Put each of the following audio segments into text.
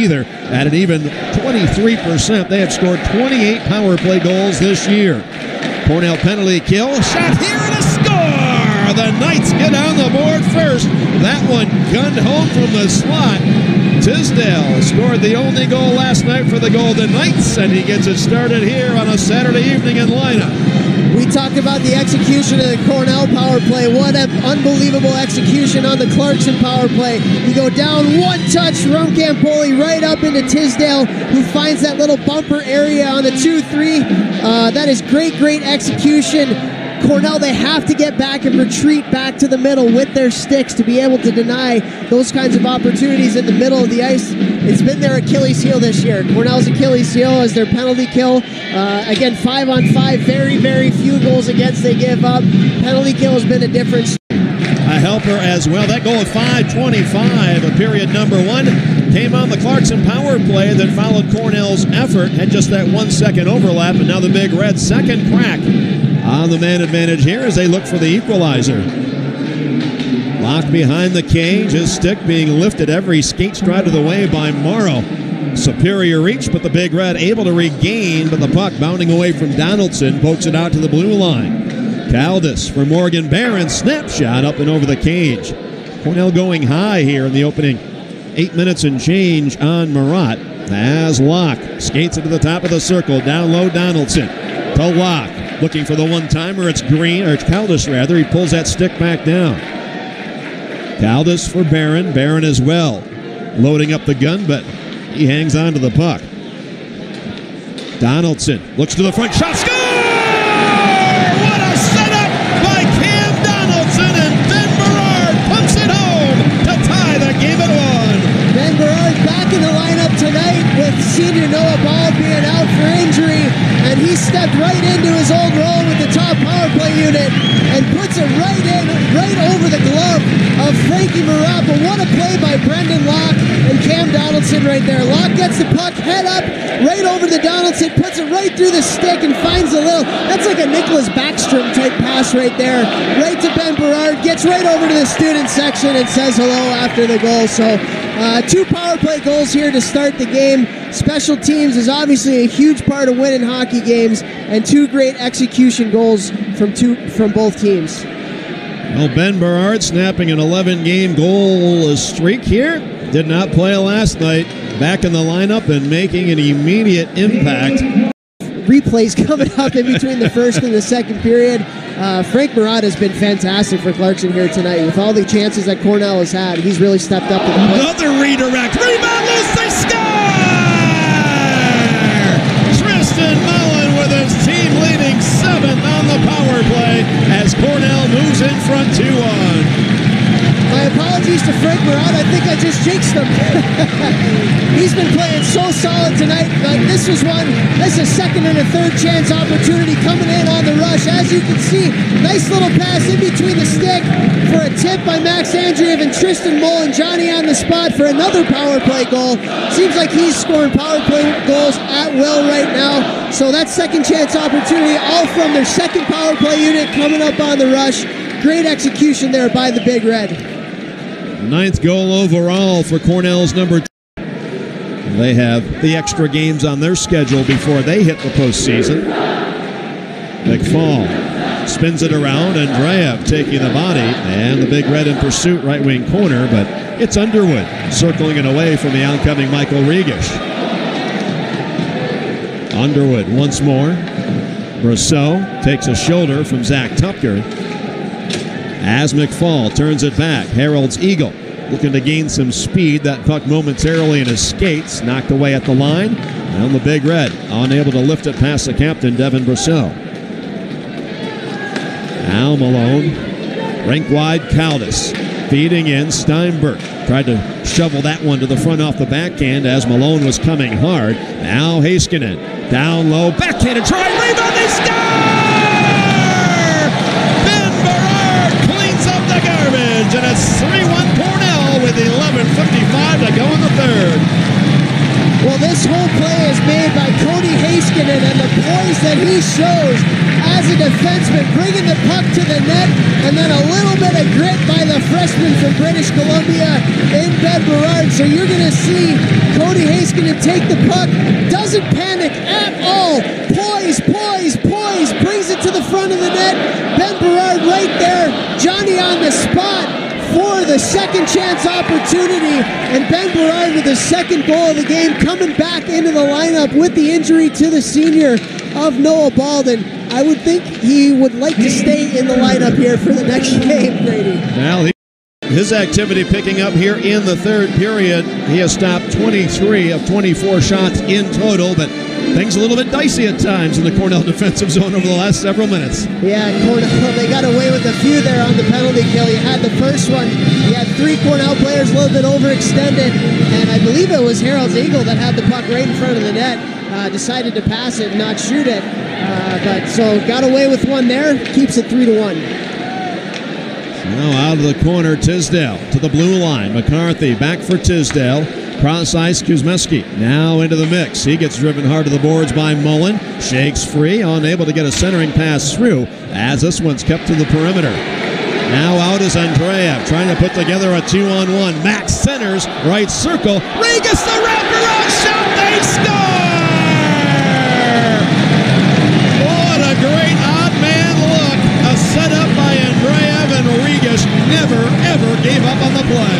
either at an even 23%. They have scored 28 power play goals this year. Cornell penalty kill. Shot here and a score! The Knights get on the board first. That one gunned home from the slot. Tisdale scored the only goal last night for the Golden Knights, and he gets it started here on a Saturday evening in Lynah. Talked about the execution of the Cornell power play. What an unbelievable execution on the Clarkson power play. You go down one touch from Campoli right up into Tisdale, who finds that little bumper area on the 2 3. Uh, that is great, great execution. Cornell, they have to get back and retreat back to the middle with their sticks to be able to deny those kinds of opportunities in the middle of the ice. It's been their Achilles heel this year. Cornell's Achilles heel is their penalty kill. Uh, again, five on five, very, very few goals against they give up. Penalty kill has been a difference. A helper as well. That goal at 5:25 of period number one came on the Clarkson power play that followed Cornell's effort. Had just that one second overlap, and now the Big Red second crack on the man advantage here as they look for the equalizer. Locked behind the cage, his stick being lifted every skate stride of the way by Morrow. Superior reach, but the Big Red able to regain, but the puck bounding away from Donaldson pokes it out to the blue line. Kaldis for Morgan Barron, snapshot up and over the cage. Cornell going high here in the opening eight minutes and change on Marotte. As Locke skates into the top of the circle, down low Donaldson to Locke. Looking for the one timer. It's Green, or it's Kaldis rather. He pulls that stick back down. Kaldis for Barron. Barron as well. Loading up the gun, but he hangs on to the puck. Donaldson looks to the front. Shot score! What a setup by Cam Donaldson and Ben Berard pumps it home to tie the game at one. Ben Berard back in the lineup tonight with senior Noah Ball being out injury, and he stepped right into his old role with the top power play unit and puts it right in, right over the glove of Frankie Marotte. But what a play by Brenden Locke and Cam Donaldson right there. Locke gets the puck, head up, right over the Donaldson, puts it right through the stick and finds a little, that's like a Nicholas Backstrom type pass right there, right to Ben Berard, gets right over to the student section and says hello after the goal. So uh, two power play goals here to start the game. Special teams is obviously a huge part of winning hockey games, and two great execution goals from two from both teams. Well, Ben Berard snapping an 11 game goal streak here. Did not play last night. Back in the lineup and making an immediate impact. Replays coming up in between the first and the second period. Uh, Frank Marotte has been fantastic for Clarkson here tonight. With all the chances that Cornell has had, he's really stepped up to the. Another redirect. Rebound loose. They score! Tristan Mullin with his team leading seventh on the power play as Cornell moves in front 2 1. My apologies to Frank Marotte. I think I just jinxed him. He's been playing so solid tonight. But this was one. This is a second and a third chance opportunity coming in on the rush. As you can see, nice little pass in between the stick for a tip by Max Andreev and Tristan Mullin. Johnny on the spot for another power play goal. Seems like he's scoring power play goals at will right now. So that second chance opportunity, all from their second power play unit coming up on the rush. Great execution there by the Big Red. Ninth goal overall for Cornell's number two. They have the extra games on their schedule before they hit the postseason. McFall spins it around, and taking the body, and the Big Red in pursuit, right wing corner, but it's Underwood circling it away from the oncoming Michael Regush. Underwood once more. Brosseau takes a shoulder from Zach Tupker. As McFall turns it back, Haralds Egle looking to gain some speed. That puck momentarily in his skates, knocked away at the line. And the Big Red unable to lift it past the captain, Devin Brosseau. Al Malone, rink wide, Kaldis feeding in. Steinberg tried to shovel that one to the front off the backhand as Malone was coming hard. Now Haiskanen down low, backhanded try, rebound, they score! And it's 3-1 Cornell with 11.55 to go in the third. Well, this whole play is made by Cody Haiskanen and the poise that he shows as a defenseman, bringing the puck to the net, and then a little bit of grit by the freshman from British Columbia in Ben Berard. So you're going to see Cody and take the puck. Doesn't panic at all. Poise, poise, poise. Brings it to the front of the net. Ben Berard right there. Johnny on the spot for the second chance opportunity. And Ben Berard with the second goal of the game coming back into the lineup with the injury to the senior of Noah Baldwin. I would think he would like to stay in the lineup here for the next game, Brady. Well, he, his activity picking up here in the third period. He has stopped 23 of 24 shots in total, but things a little bit dicey at times in the Cornell defensive zone over the last several minutes. Yeah, Cornell, they got away with a few there on the penalty kill. You had the first one, you had three Cornell players a little bit overextended, and I believe it was Haralds Egle that had the puck right in front of the net. Uh, decided to pass it, not shoot it. Uh, but so got away with one there, keeps it three to one. Now out of the corner, Tisdale to the blue line. McCarthy back for Tisdale. Cross ice, Kuzmeski now into the mix. He gets driven hard to the boards by Mullin. Shakes free, unable to get a centering pass through as this one's kept to the perimeter. Now out is Andreev trying to put together a two on one. Max centers, right circle. Regush the wraparound shot, they score! What a great odd man look. A setup by Andreev and Regush never ever gave up on the play.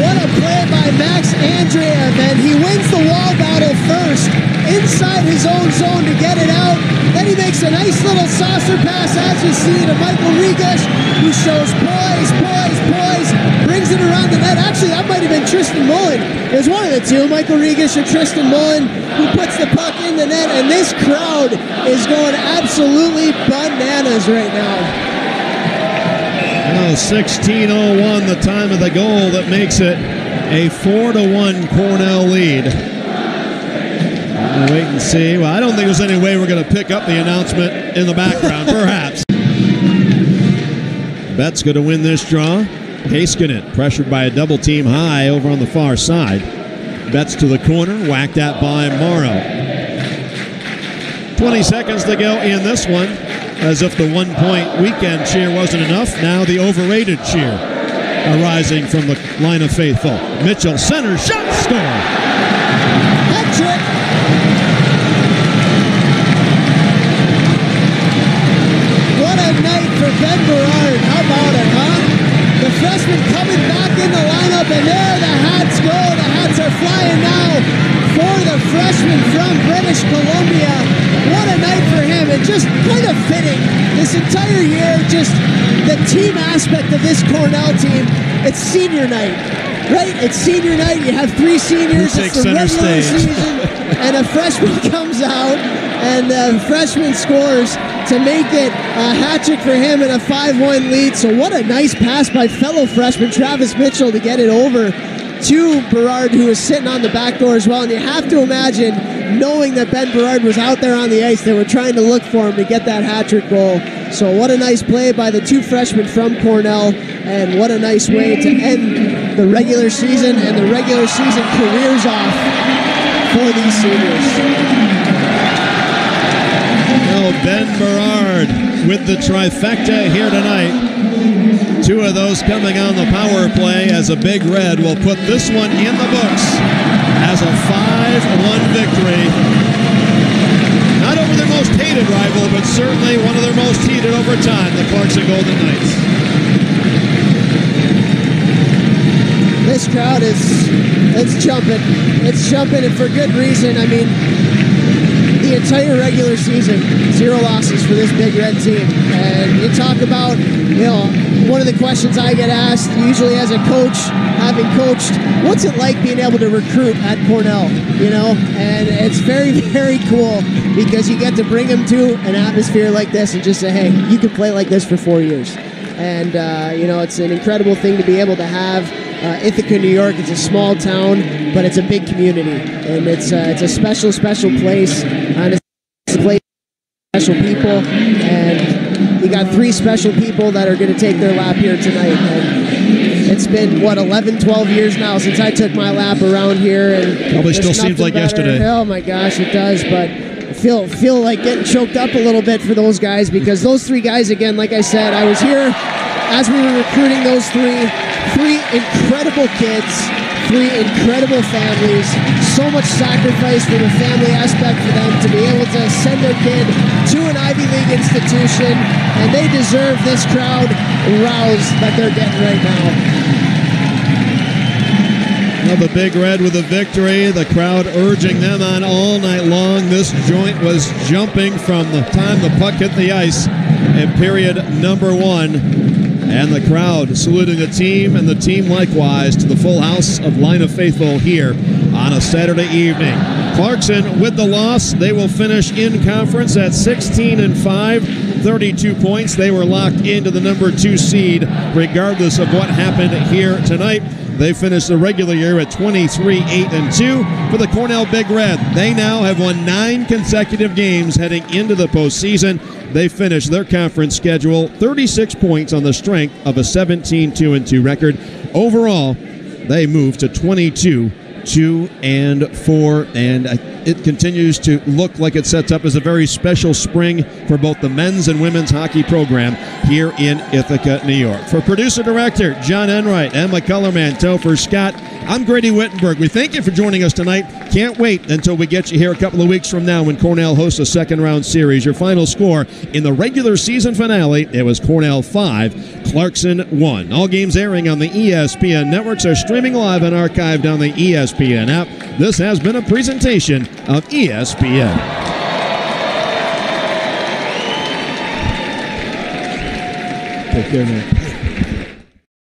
What a play by Max Andreev, and he wins the wall battle first inside his own zone to get it out. Then he makes a nice little saucer pass, as we see, to Michael Regush, who shows poise, poise, poise, brings it around the net. Actually, that might have been Tristan Mullin. It was one of the two, Michael Regush or Tristan Mullin, who puts the puck in the net, and this crowd is going absolutely bananas right now. Now 16:01, the time of the goal that makes it a four to one Cornell lead. We'll wait and see. Well, I don't think there's any way we're going to pick up the announcement in the background. Perhaps. Bet's going to win this draw. Haiskanen pressured by a double team high over on the far side. Bet's to the corner, whacked at by Morrow. 20 seconds to go in this one. As if the one point weekend cheer wasn't enough, now the overrated cheer arising from the Lynah faithful. Oh, Mitchell center shot score. Hat trick. What a night for Ben Berard. How about it, huh? The freshman coming back in the lineup, and there the hats go. The hats are flying now for the freshman from British Columbia. What a night for him, and just kind of fitting. This entire year, just the team aspect of this Cornell team, it's senior night. Right? It's senior night. You have three seniors. It's the regular stage? season, and a freshman comes out, and the freshman scores to make it a hat trick for him and a 5-1 lead. So what a nice pass by fellow freshman Travis Mitchell to get it over to Berard, who is sitting on the back door as well. And you have to imagine, knowing that Ben Berard was out there on the ice, they were trying to look for him to get that hat trick goal. So what a nice play by the two freshmen from Cornell, and what a nice way to end the regular season and the regular season careers off for these seniors. Ben Berard with the trifecta here tonight. Two of those coming on the power play as a big red will put this one in the books as a 5-1 victory. Not over their most hated rival, but certainly one of their most heated over time, the Clarkson Golden Knights. This crowd is it's jumping. It's jumping and for good reason. I mean, the entire regular season, zero losses for this big red team. And talk about, you know, one of the questions I get asked, usually as a coach, having coached, what's it like being able to recruit at Cornell? You know, and it's very, very cool because you get to bring them to an atmosphere like this and just say, hey, you can play like this for four years. And, uh, you know, it's an incredible thing to be able to have. Uh, Ithaca, New York, it's a small town, but it's a big community. And it's, uh, it's a special, special place. And it's a place for special people. And you got three special people that are going to take their lap here tonight. And it's been, what, 11, 12 years now since I took my lap around here. And Probably still seems like better. yesterday. Oh, my gosh, it does. But I feel feel like getting choked up a little bit for those guys because those three guys again like I said I was here as we were recruiting those three three incredible kids three incredible families. So much sacrifice from a family aspect for them to be able to send their kid to an Ivy League institution, and they deserve this crowd rouse that they're getting right now. Now the Big Red with a victory. The crowd urging them on all night long. This joint was jumping from the time the puck hit the ice in period number one. And the crowd saluting the team and the team likewise to the full house of Lynah Faithful here on a Saturday evening. Clarkson with the loss. They will finish in conference at 16 and 5, 32 points. They were locked into the number two seed regardless of what happened here tonight. They finished the regular year at 23 8 and 2 for the Cornell Big Red. They now have won nine consecutive games heading into the postseason. They finished their conference schedule 36 points on the strength of a 17 2 2 record. Overall, they moved to 22 2 and 4 and it continues to look like it sets up as a very special spring for both the men's and women's hockey program here in Ithaca, New York. For producer director John Enright, Emma Colorman, Topher Scott, I'm Grady Wittenberg. We thank you for joining us tonight. Can't wait until we get you here a couple of weeks from now when Cornell hosts a second round series. Your final score in the regular season finale, it was Cornell 5, Clarkson 1. All games airing on the ESPN networks are streaming live and archived on the ESPN app. This has been a presentation of ESPN. Take care, man.